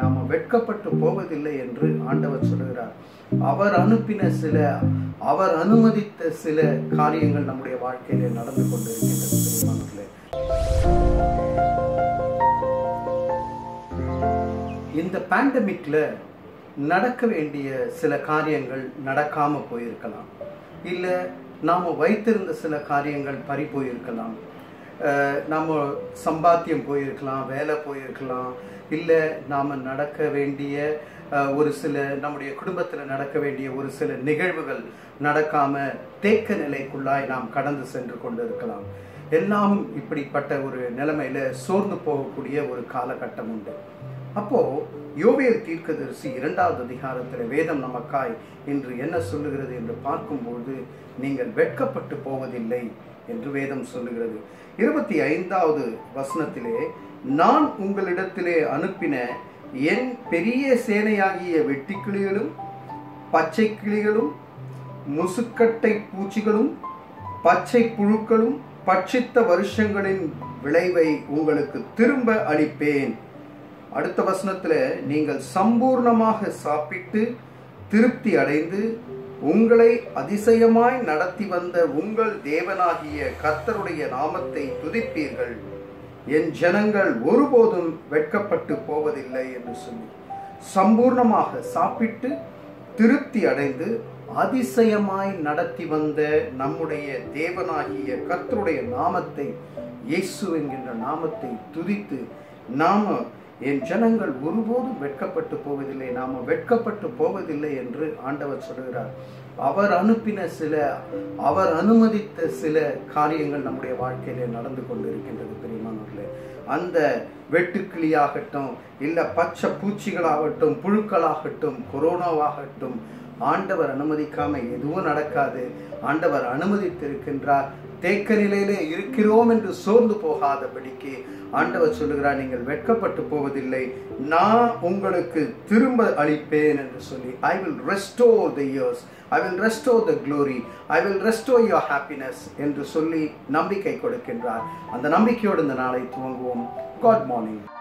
நாம வெட்கப்பட்டு போவதில்லை என்று ஆண்டவர் சொல்கிறார் அவர் அனுப்பின சில அவர் அனுமதித்த சில காரியங்கள் நம்முடைய வாழ்க்கையில நடந்து கொண்டிருக்கின்றது பிரியமானவர்களே இந்த பேண்டமிக்ல நடக்க வேண்டிய சில காரியங்கள் நடக்காம போயிருக்கலாம். இல்ல நாம வைத்திருந்த சில காரியங்கள் பறி போயிருக்கலாம். நாம் சம்பாத்தியம் போயிருக்கலாம் வேலை போயிருக்கலாம் இல்லை நாம் நடக்க வேண்டிய ஒரு சில நம்முடைய குடும்பத்தில் நடக்க வேண்டிய ஒரு சில நிகழ்வுகள் நடக்காம தேக்க நிலைக்குள்ளாய் நாம் கடந்து சென்று கொண்டிருக்கலாம். எல்லாம் இப்படிப்பட்ட ஒரு நிலைமையில சோர்ந்து போகக்கூடிய ஒரு காலகட்டம் உண்டு. அப்போ யோவேல் தீர்க்கதரிசி இரண்டாவது அதிகாரத்தில் வேதம் நமக்காய் இன்று என்ன சொல்லுகிறது என்று பார்க்கும்போது நீங்கள் வெட்கப்பட்டு போவதில்லை. என்று வேதம் சொல்லுகிறது. இருபத்தி ஐந்தாவது வசனத்திலே நான் உங்களிடத்திலே அனுப்பின என் பெரிய சேனையாகிய வெட்டிக்கிளிகளும் பச்சை கிளிகளும் முசுக்கட்டை பூச்சிகளும் பச்சை புழுக்களும் பட்சித்த வருஷங்களின் விளைவை உங்களுக்கு திரும்ப அளிப்பேன். அடுத்த வசனத்தில் நீங்கள் சம்பூர்ணமாக சாப்பிட்டு திருப்தி அடைந்து உங்களை அதிசயமாய் நடத்தி வந்த உங்கள் தேவனாகிய கர்த்தருடைய நாமத்தை துதிப்பீர்கள். என் ஜனங்கள் ஒருபோதும் வெட்கப்பட்டு போவதில்லை என்று சொல்லி சம்பூர்ணமாக சாப்பிட்டு திருப்தி அடைந்து அதிசயமாய் நடத்தி வந்த நம்முடைய தேவனாகிய கர்த்தருடைய நாமத்தை இயேசு என்கின்ற நாமத்தை துதித்து நாம என் ஜனங்கள் ஒருபோதும் வெட்கப்பட்டு போவதில்லை. நாம வெட்கப்பட்டு போவதில்லை என்று ஆண்டவர் சொல்கிறார் அவர் அனுப்பின சில அவர் அனுமதித்த சில காரியங்கள் நம்முடைய வாழ்க்கையிலே நடந்து கொண்டிருக்கின்றது பெரியமானவர்களே. அந்த வெட்டுக்கிளியாகட்டும் இல்லை பச்சை பூச்சிகளாகட்டும் புழுக்களாகட்டும் கொரோனாவாகட்டும் ஆண்டவர் அனுமதிக்காம எதுவும் நடக்காது. ஆண்டவர் அனுமதித்திருக்கின்றார். தேக்க நிலையிலே இருக்கிறோம் என்று சோர்ந்து போகாதபடிக்கு ஆண்டவர் சொல்லுகிறார் நீங்கள் வெட்கப்பட்டு போவதில்லை. நான் உங்களுக்கு திரும்ப அளிப்பேன் என்று சொல்லி I will restore the years I will restore the glory I will restore your happiness என்று சொல்லி நம்பிக்கை கொடுக்கின்றார். அந்த நம்பிக்கையோடு இந்த நாளை துவங்குவோம். Good morning morning.